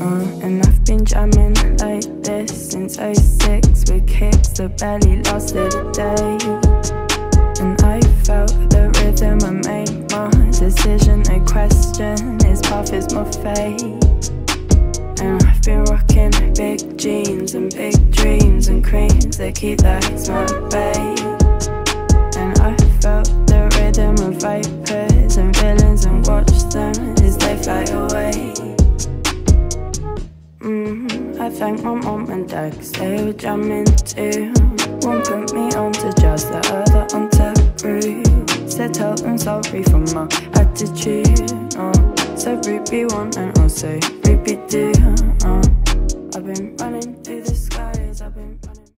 Uh, and I've been jamming like this since 06 with kicks that barely lasted a day. And I felt the rhythm, I made my decision. A question, his path is my fate. And I've been rocking big jeans and big dreams and creams that keep the heat at bay. And I felt the rhythm of vipers and villains and watched them as they fly away. I thank my mom and dad cause they were jamming too. One put me on to jazz, the other onto groove. Said tell them sorry for my attitude. Uh, said Ruby one and I'll say Ruby do. Uh, I've been running